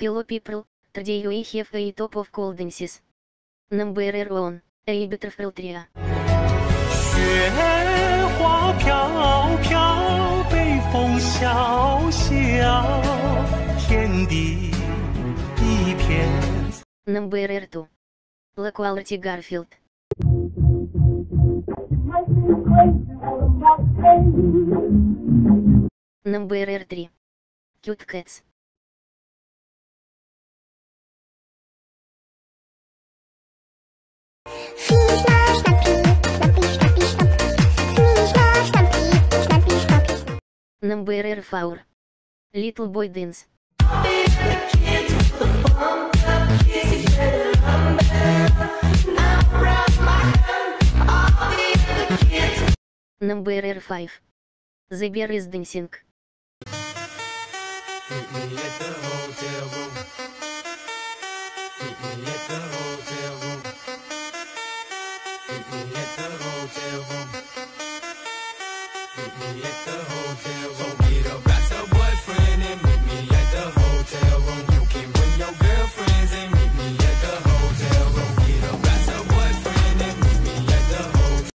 Hello people, today we have a top of cold dances. Number one, a butterfly tria. 雪花飘飘，北风萧萧，天地一片 Number two, La Quality Garfield. Number three, Cute Cats. Number four, Little Boy Dance. Number five, The Bear is Dancing. The hotel room. The hotel room. Meet me at the hotel room. Meet me at the hotel room. So